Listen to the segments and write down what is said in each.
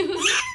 อ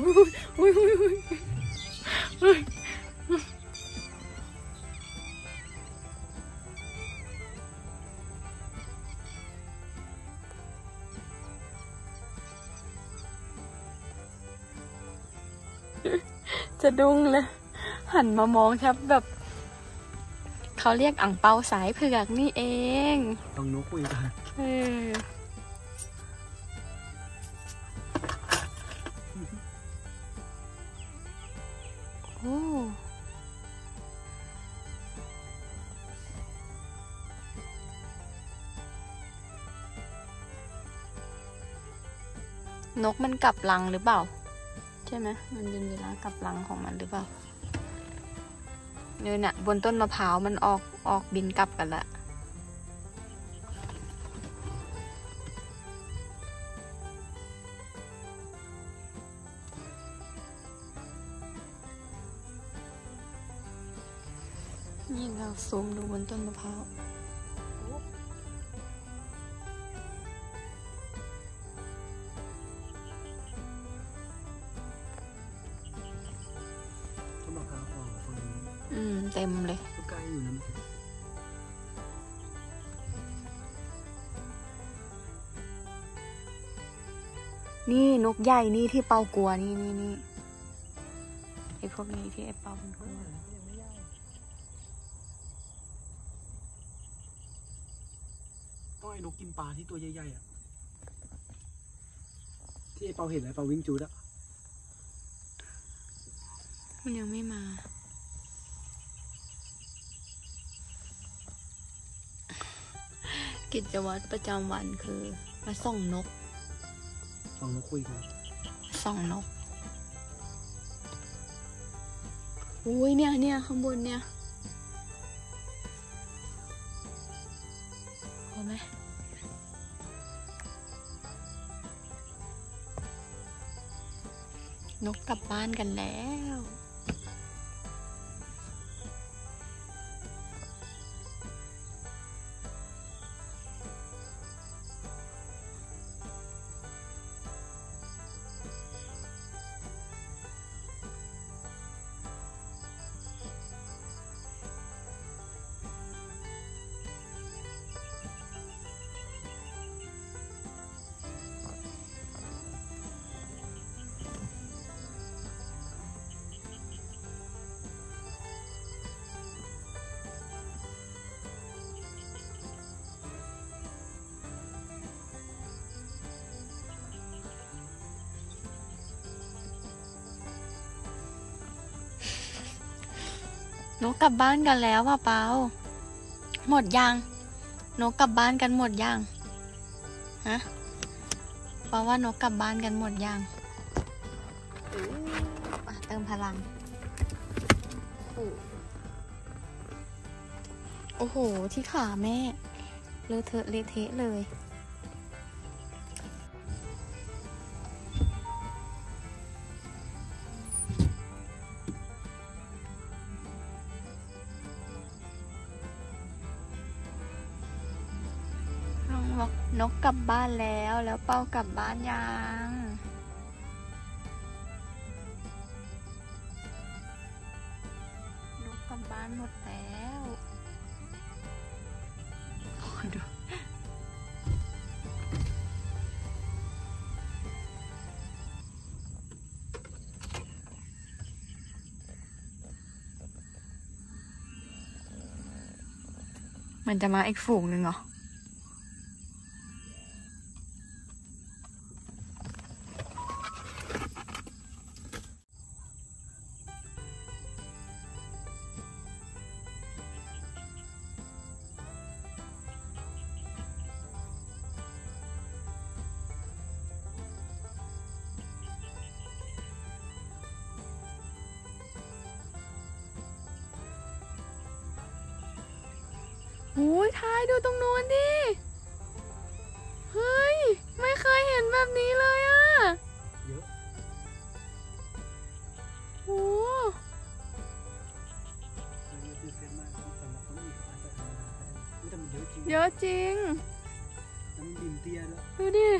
อุ้ยอุ้ยอุ้ยอุ้ยอุ้ยจะดุ้งเลยหันมามองแทบแบบ เขาเรียกอ่างเปาสายเผือกนี่เอง ต้องนกคุยกันเออ โอ้นกมันกลับรังหรือเปล่า ใช่ไหมมันเป็นเวลากลับรังของมันหรือเปล่าเนี่ยน่ะ บนต้นมะพร้าวมันออกออกบินกลับกันละ นี่เราซูมดูบนต้นมะพร้าวต้นมะพร้าวอ่อนฝั่งนี้อืม เต็มเลยก็ใกล้อยู่นะมันนี่นกใหญ่นี่ที่เปากลัวนี่นี่นี่ไอพวกนี้ที่ไอเปามันกลัว ต้อง ไอ้นกกินปลาที่ตัวใหญ่ๆอะ ที่ไอ้เปาเห็นไอ้เปาวิ่งจูดอะ มันยังไม่มา กิจวัตรประจำวันคือมาส่องนกฟังนกคุยกัน ส่องนกอุ้ยเนี่ยเนี่ยข้างบนเนี่ยพอไหม นกกลับบ้านกันแล้ว นกกลับบ้านกันแล้วว่ะเปาหมดยังนกกลับบ้านกันหมดยังฮะเปาว่านกกลับบ้านกันหมดยังอะเติมพลังโอ้โหที่ขาแม่เลอะเทอะเละเทะเลย บอกนกกลับบ้านแล้ว แล้วเป้ากลับบ้านยังนกกลับบ้านหมดแล้วโอ้ยดูมันจะมาอีกฝูงหนึ่งเหรอ โอ้ยทายดูตรงนู้นดิ เฮ้ย ไม่เคยเห็นแบบนี้เลยอะเะโอ้เยอะจริงน้ำดินเตี้ยด้วดูดิ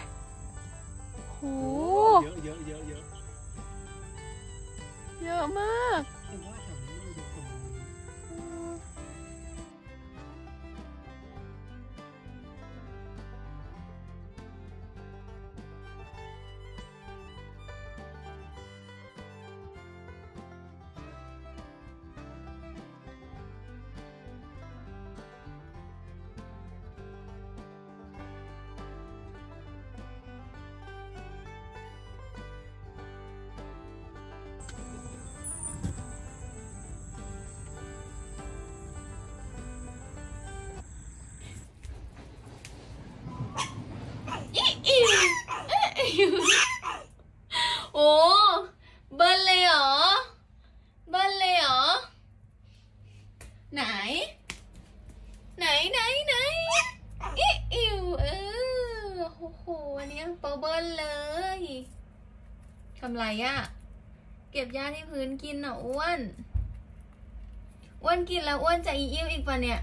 โหเยอะเยอะเยอะเยอะเยอะมาก อ้โหอันนี้เปาเบิ้ลเลยทำไรอะเก็บหญ้าที่พื้นกินอะอ้วน อ้วนกินแล้วอ้วนจะอีอิวอีกปะเนี่ย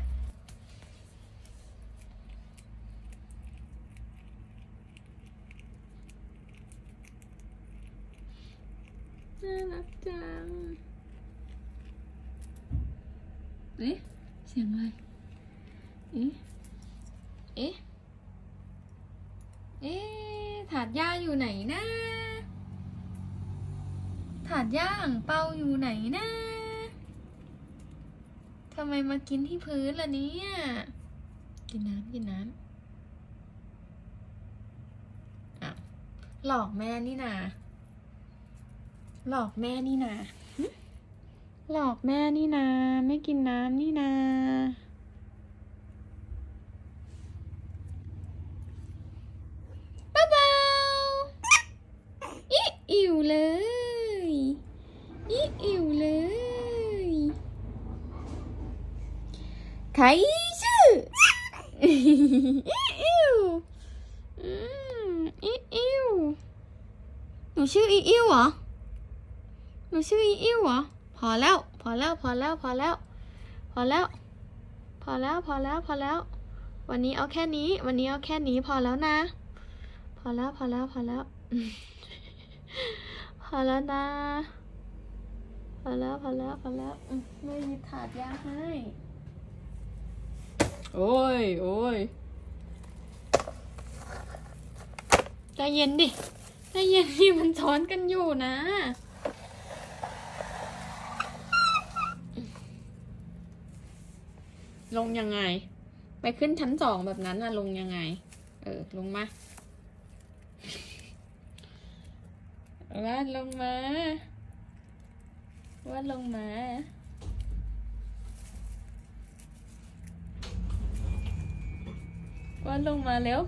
น่ารักจังเอ๊ะเสียงอะไรเอ๊ะเอ๊ะเอ๊ะถาดหญ้าอยู่ไหนนะ ถาดหญ้าอ่างเปาอยู่ไหนนะทำไมมากินที่พื้นล่ะเนี่ย กินน้ำกินน้ำอะหลอกแม่นี่นา หลอกแม่นี่นาหึหลอกแม่นี่นา ไม่กินน้ำนี่นา ป้าเบาอิอิวเลยอิอิวเลย ไคชื่ออิอิวอืมอิอิวหนูชื่ออิอิวเหรอ หนูชื่ออีอิวเหรอ พอแล้ว พอแล้ว พอแล้ว พอแล้ว พอแล้ว พอแล้ว พอแล้ว พอแล้ว วันนี้เอาแค่นี้ วันนี้เอาแค่นี้พอแล้วนะ พอแล้ว พอแล้ว พอแล้ว พอแล้วนะ พอแล้ว พอแล้ว พอแล้ว ไม่หยิบถาดยาให้ โอ้ย โอ้ยใจเย็นดิใจเย็นดิมันช้อนกันอยู่นะ ลงยังไง ไปขึ้นชั้นสองแบบนั้นนะลงยังไง เออ ลงมาว่าลงมาว่าลงมา ว่าลงมาเร็ว